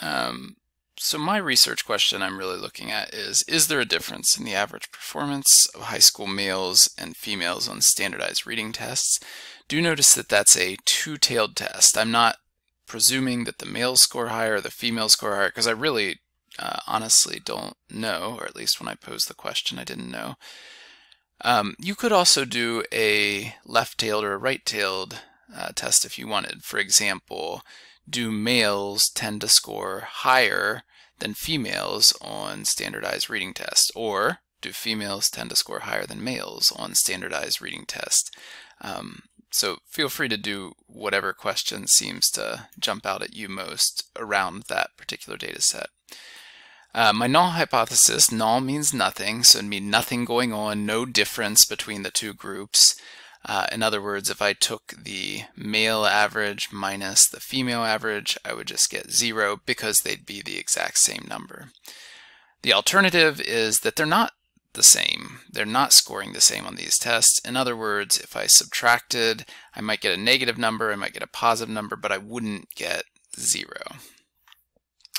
Um, so my research question I'm really looking at is, is there a difference in the average performance of high school males and females on standardized reading tests? Do notice that that's a two-tailed test. I'm not presuming that the males score higher or the females score higher because I really uh, honestly don't know, or at least when I posed the question I didn't know. Um, you could also do a left-tailed or a right-tailed uh, test if you wanted. For example, do males tend to score higher than females on standardized reading tests? Or do females tend to score higher than males on standardized reading tests? Um, so feel free to do whatever question seems to jump out at you most around that particular data set. Uh, my null hypothesis, null means nothing, so it means nothing going on, no difference between the two groups. Uh, in other words, if I took the male average minus the female average, I would just get zero because they'd be the exact same number. The alternative is that they're not the same. They're not scoring the same on these tests. In other words, if I subtracted, I might get a negative number, I might get a positive number, but I wouldn't get zero.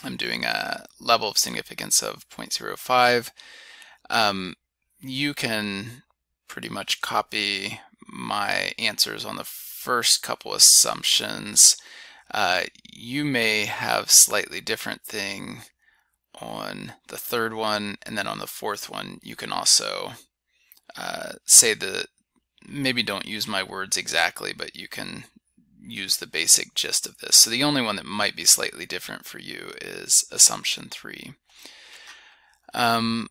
I'm doing a level of significance of 0.05. Um, you can pretty much copy my answers on the first couple assumptions. Uh, you may have slightly different thing on the third one, and then on the fourth one, you can also uh, say the maybe don't use my words exactly, but you can use the basic gist of this. So the only one that might be slightly different for you is assumption three. Um,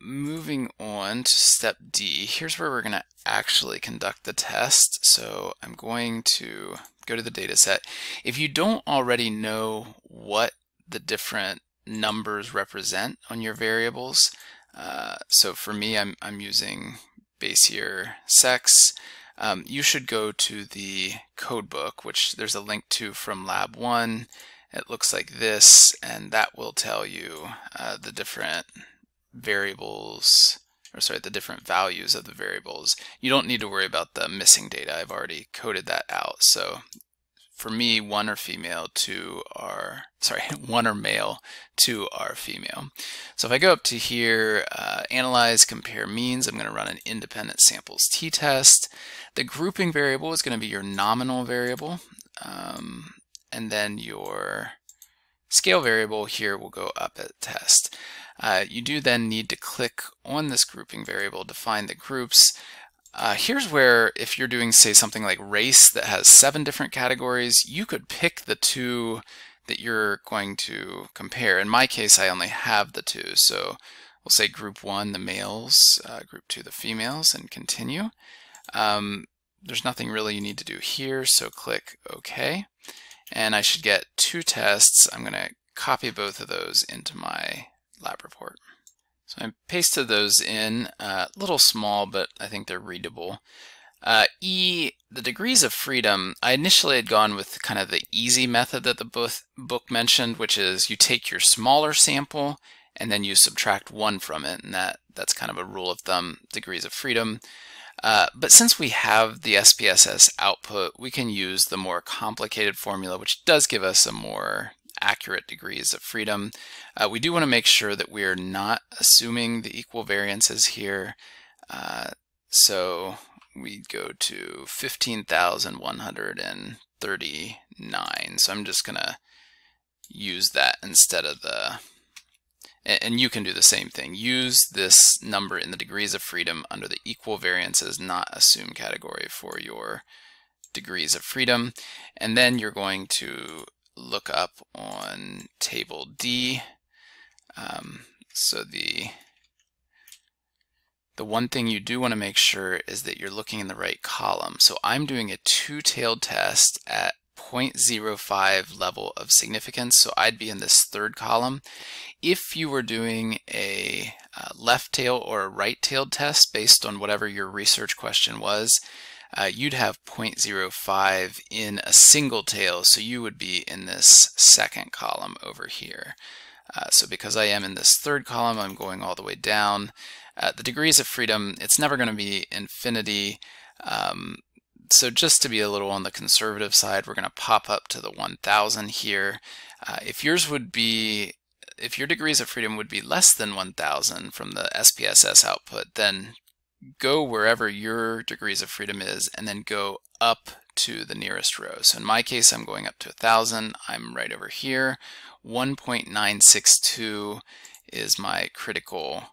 moving on to step D, here's where we're going to actually conduct the test. So I'm going to go to the data set. If you don't already know what the different numbers represent on your variables, uh, so for me, I'm, I'm using base year sex. Um, you should go to the codebook, which there's a link to from lab one. It looks like this, and that will tell you uh, the different variables, or sorry, the different values of the variables. You don't need to worry about the missing data. I've already coded that out. So for me, one are female, two are, sorry, one are male, two are female. So if I go up to here, uh, analyze, compare means, I'm going to run an independent samples t-test. The grouping variable is going to be your nominal variable. Um, and then your scale variable here will go up at test. Uh, you do then need to click on this grouping variable to find the groups. Uh, here's where if you're doing say something like race that has seven different categories, you could pick the two that you're going to compare. In my case, I only have the two. So we'll say group one, the males, uh, group two, the females, and continue. Um, there's nothing really you need to do here, so click OK. And I should get two tests. I'm going to copy both of those into my lab report. So I pasted those in, a uh, little small, but I think they're readable. Uh, e, the degrees of freedom, I initially had gone with kind of the easy method that the book mentioned, which is you take your smaller sample and then you subtract one from it, and that, that's kind of a rule of thumb, degrees of freedom. Uh, but since we have the SPSS output, we can use the more complicated formula, which does give us a more accurate degrees of freedom. Uh, we do want to make sure that we're not assuming the equal variances here. Uh, so we go to 15,139. So I'm just going to use that instead of the, and you can do the same thing. Use this number in the degrees of freedom under the equal variances not assume category for your degrees of freedom. And then you're going to look up on table D. Um, so the the one thing you do want to make sure is that you're looking in the right column. So I'm doing a two-tailed test at 0.05 level of significance, so I'd be in this third column. If you were doing a uh, left tail or a right tailed test based on whatever your research question was, uh, you'd have 0.05 in a single tail, so you would be in this second column over here. Uh, so because I am in this third column, I'm going all the way down. Uh, the degrees of freedom, it's never going to be infinity. Um, so just to be a little on the conservative side, we're going to pop up to the 1000 here. Uh, if yours would be, if your degrees of freedom would be less than 1000 from the SPSS output, then go wherever your degrees of freedom is and then go up to the nearest row. So in my case, I'm going up to 1000. I'm right over here. 1.962 is my critical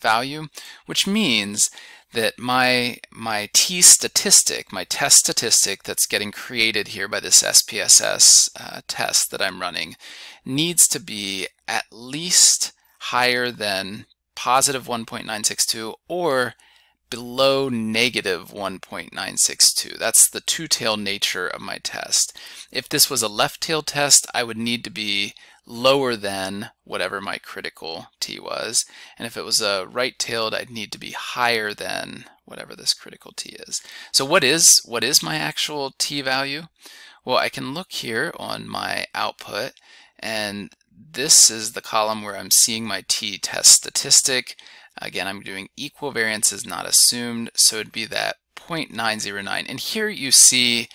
value, which means that my my t statistic, my test statistic that's getting created here by this SPSS uh, test that I'm running, needs to be at least higher than positive 1.962 or below negative 1.962. That's the two-tailed nature of my test. If this was a left-tailed test, I would need to be lower than whatever my critical t was. And if it was a right-tailed, I'd need to be higher than whatever this critical t is. So what is what is my actual t value? Well, I can look here on my output and this is the column where I'm seeing my t-test statistic. Again, I'm doing equal variance is not assumed, so it'd be that 0.909. And here you see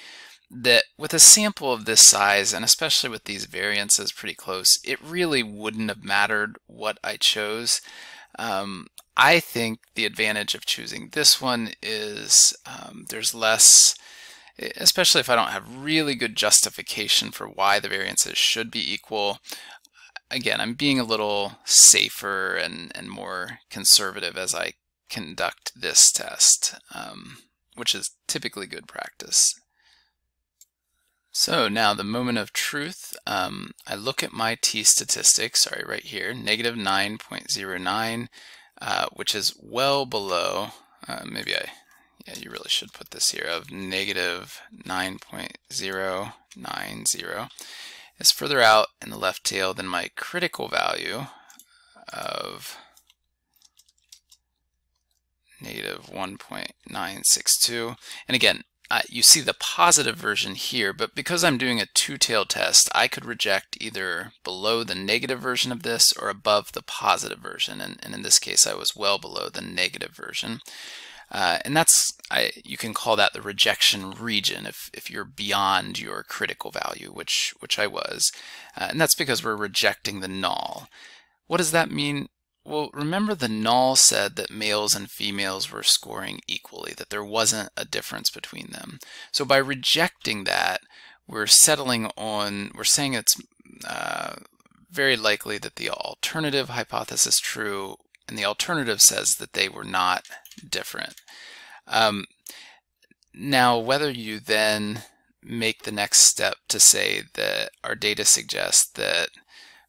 that with a sample of this size, and especially with these variances pretty close, it really wouldn't have mattered what I chose. Um, I think the advantage of choosing this one is um, there's less, especially if I don't have really good justification for why the variances should be equal again, I'm being a little safer and, and more conservative as I conduct this test, um, which is typically good practice. So now the moment of truth, um, I look at my t statistic, sorry, right here, negative 9.09, uh, which is well below, uh, maybe I, yeah, you really should put this here, of negative 9.090 is further out in the left tail than my critical value of negative 1.962. And again, uh, you see the positive version here, but because I'm doing a two-tailed test, I could reject either below the negative version of this or above the positive version. And, and in this case, I was well below the negative version. Uh, and that's, I, you can call that the rejection region if, if you're beyond your critical value, which, which I was. Uh, and that's because we're rejecting the null. What does that mean? Well, remember the null said that males and females were scoring equally, that there wasn't a difference between them. So by rejecting that, we're settling on, we're saying it's uh, very likely that the alternative hypothesis is true, and the alternative says that they were not different. Um, now, whether you then make the next step to say that our data suggests that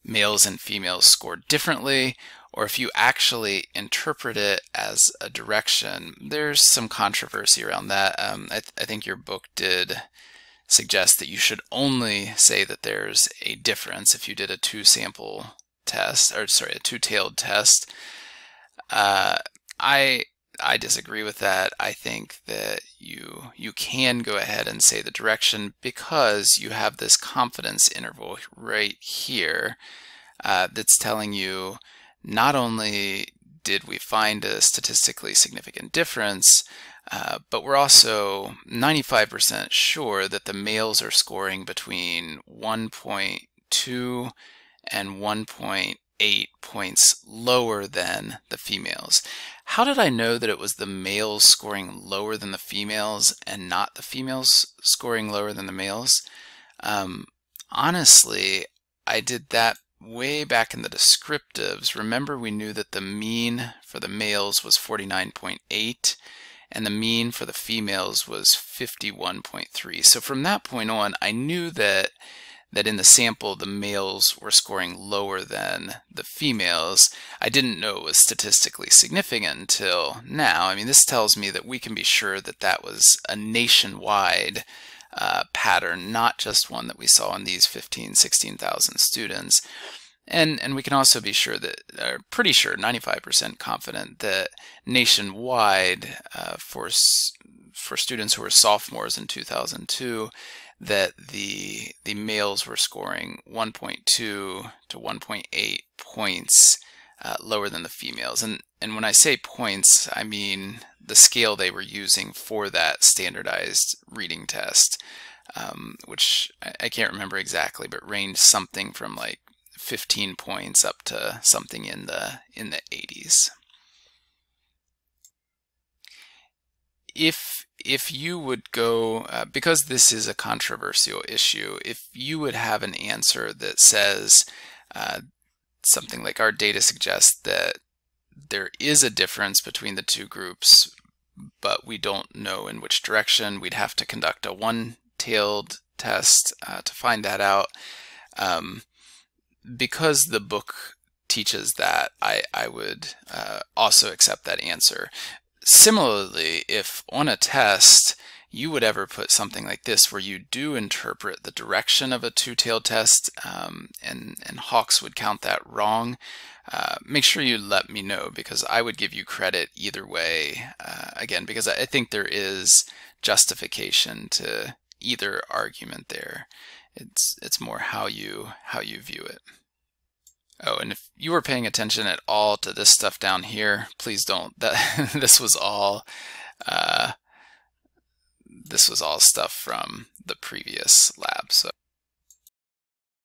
males and females score differently, or if you actually interpret it as a direction, there's some controversy around that. Um, I, th I think your book did suggest that you should only say that there's a difference if you did a two sample test, or sorry, a two tailed test. Uh, I I disagree with that. I think that you you can go ahead and say the direction because you have this confidence interval right here uh, that's telling you not only did we find a statistically significant difference, uh, but we're also 95% sure that the males are scoring between 1.2 and 1.8 eight points lower than the females. How did I know that it was the males scoring lower than the females and not the females scoring lower than the males? Um, honestly, I did that way back in the descriptives. Remember we knew that the mean for the males was 49.8 and the mean for the females was 51.3. So from that point on, I knew that that in the sample the males were scoring lower than the females. I didn't know it was statistically significant until now. I mean, this tells me that we can be sure that that was a nationwide uh, pattern, not just one that we saw in these 15, 16,000 students. And, and we can also be sure that, are pretty sure, 95% confident that nationwide uh, for, for students who were sophomores in 2002, that the the males were scoring 1.2 to 1.8 points uh, lower than the females. And and when I say points, I mean the scale they were using for that standardized reading test, um, which I, I can't remember exactly, but ranged something from like 15 points up to something in the in the 80s. If if you would go uh, because this is a controversial issue, if you would have an answer that says uh, something like our data suggests that there is a difference between the two groups, but we don't know in which direction. We'd have to conduct a one-tailed test uh, to find that out. Um, because the book teaches that, I, I would uh, also accept that answer. Similarly, if on a test you would ever put something like this where you do interpret the direction of a two-tailed test um, and, and Hawkes would count that wrong, uh, make sure you let me know because I would give you credit either way. Uh, again, because I think there is justification to either argument there. It's it's more how you how you view it. Oh, and if you were paying attention at all to this stuff down here, please don't. That this was all uh, this was all stuff from the previous lab. So